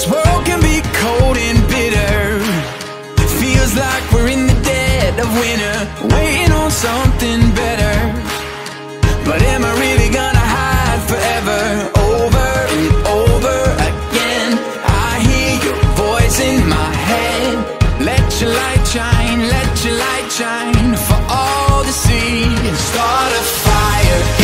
This world can be cold and bitter. It feels like we're in the dead of winter Waiting on something better. But am I really gonna hide forever? Over and over again. I hear your voice in my head. Let your light shine, let your light shine For all to see. Start a fire.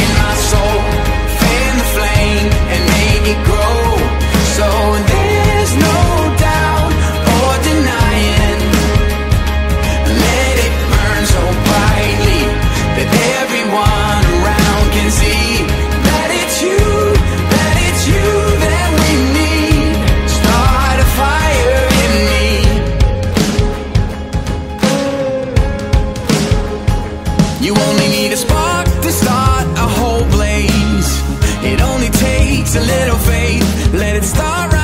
You only need a spark to start a whole blaze. It only takes a little faith. Let it start.